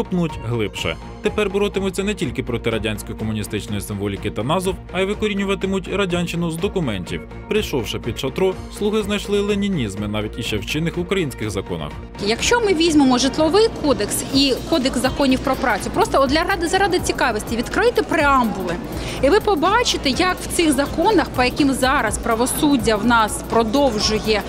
копнуть глибше. Тепер боротимуться не тільки проти радянської комуністичної символіки та назв, а й викорінюватимуть радянщину з документів. Прийшовши під шатро, слуги знайшли ленінізми навіть іще в чинних українських законах. Якщо ми візьмемо житловий кодекс і кодекс законів про працю, просто от для ради заради цікавості відкрийте преамбули, і ви побачите, як в цих законах, по яким зараз правосуддя в нас продовжує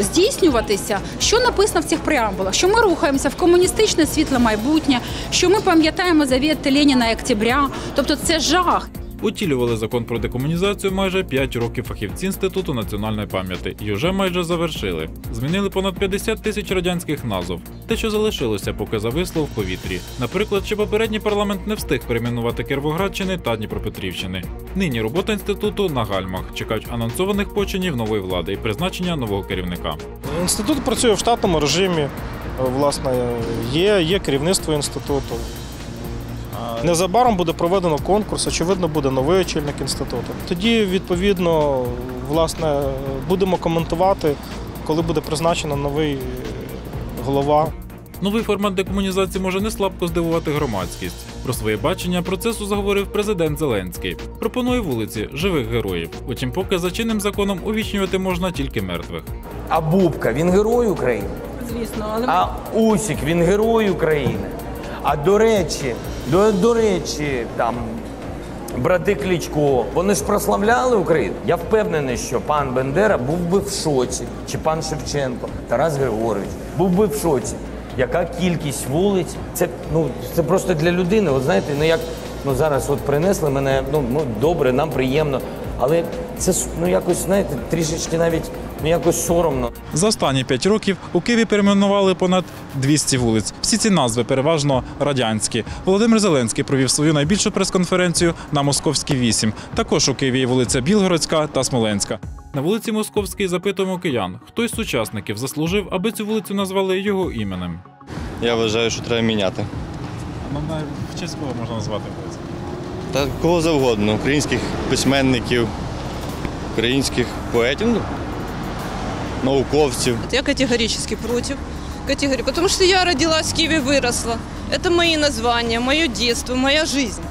здійснюватися, що написано в цих преамбулах, що ми рухаємося в комуністичне світле майбутнє, що ми пам'ятаємо завіти Леніна і Октября. Тобто це жах. Утілювали закон про декомунізацію майже 5 років фахівці інституту національної пам'яті і вже майже завершили. Змінили понад 50 тисяч радянських назв. Те, що залишилося, поки зависло в повітрі. Наприклад, ще попередній парламент не встиг перейменувати Кіровоградщини та Дніпропетрівщини. Нині робота інституту на гальмах чекають анонсованих починів нової влади і призначення нового керівника. Інститут працює в штатному режимі. Власне, є, є керівництво інституту. Незабаром буде проведено конкурс, очевидно, буде новий очільник інституту. Тоді, відповідно, власне, будемо коментувати, коли буде призначено новий е, голова. Новий формат декомунізації може не слабко здивувати громадськість. Про своє бачення процесу заговорив президент Зеленський. Пропонує вулиці живих героїв. Утім, поки за чинним законом увічнювати можна тільки мертвих. А Бубка він герой України. Звісно, але А Усік він герой України. А до речі, до, до речі, там брати Кличко, вони ж прославляли Україну. Я впевнений, що пан Бендера був би в шоці, чи пан Шевченко, Тарас Григорович, був би в шоці. Яка кількість вулиць? Це ну це просто для людини. От знаєте, ну як ну зараз от принесли мене, ну, ну добре, нам приємно. Але це ж, ну якось, знаєте, трішечки навіть ну якось соромно. За останні п'ять років у Києві перейменували понад 200 вулиць. Всі ці назви переважно радянські. Володимир Зеленський провів свою найбільшу прес-конференцію на Московській 8. Також у Києві є вулиця Білгородська та Смоленська. На вулиці Московській запитуємо киян, хто із сучасників заслужив, аби цю вулицю назвали його іменем. Я вважаю, що треба міняти. Ну, в честь кого можна назвати вулицю? Та кого завгодно, українських письменників, українських поетів, ну, науковців. Я категорически против. Категори... Потому что я родилась в Киеве, выросла. Это мои названия, мое детство, моя жизнь.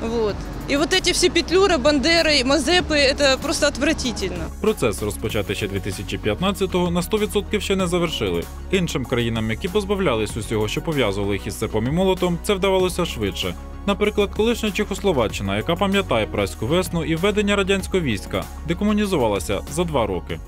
Вот. И вот эти все петлюры, бандеры, мазепы, это просто отвратительно. Процес, розпочатий ще 2015-го, на 100% ще не завершили. Іншим країнам, які позбавлялись усього, що пов'язували їх із цепом і молотом, це вдавалося швидше. Наприклад, колишня Чехословаччина, яка пам'ятає праську весну і введення радянського війська, декомунізувалася за два роки.